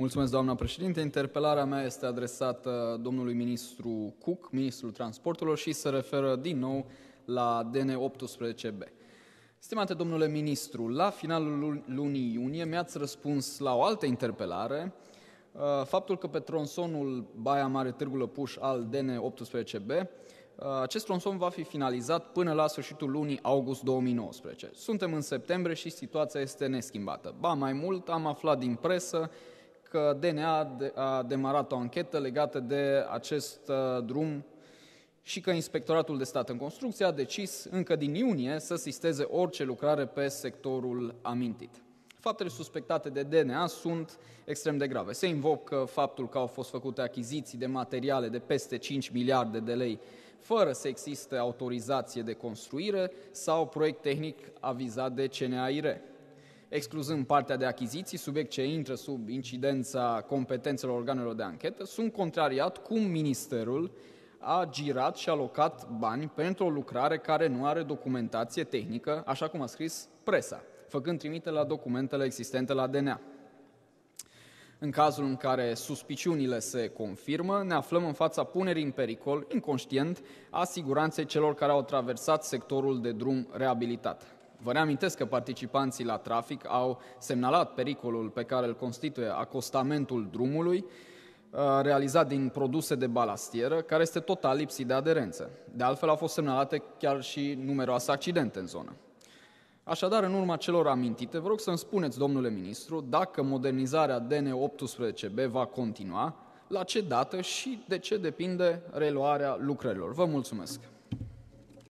Mulțumesc, doamna președinte. Interpelarea mea este adresată domnului ministru Cook, ministrul transporturilor, și se referă din nou la DN18B. Stimate domnule ministru, la finalul lunii iunie mi-ați răspuns la o altă interpelare uh, faptul că pe tronsonul Baia Mare Târgu Lăpuș al DN18B uh, acest tronson va fi finalizat până la sfârșitul lunii august 2019. Suntem în septembrie și situația este neschimbată. Ba mai mult, am aflat din presă că DNA a demarat o anchetă legată de acest uh, drum și că Inspectoratul de Stat în Construcție a decis încă din iunie să sisteze orice lucrare pe sectorul amintit. Faptele suspectate de DNA sunt extrem de grave. Se invocă faptul că au fost făcute achiziții de materiale de peste 5 miliarde de lei fără să existe autorizație de construire sau proiect tehnic avizat de CNAIR excluzând partea de achiziții, subiect ce intră sub incidența competențelor organelor de anchetă, sunt contrariat cum Ministerul a girat și alocat bani pentru o lucrare care nu are documentație tehnică, așa cum a scris presa, făcând trimite la documentele existente la DNA. În cazul în care suspiciunile se confirmă, ne aflăm în fața punerii în pericol, inconștient, a siguranței celor care au traversat sectorul de drum reabilitat. Vă reamintesc că participanții la trafic au semnalat pericolul pe care îl constituie acostamentul drumului, uh, realizat din produse de balastieră, care este total lipsit de aderență. De altfel, au fost semnalate chiar și numeroase accidente în zonă. Așadar, în urma celor amintite, vă rog să-mi spuneți, domnule ministru, dacă modernizarea DN18B va continua, la ce dată și de ce depinde reluarea lucrărilor. Vă mulțumesc!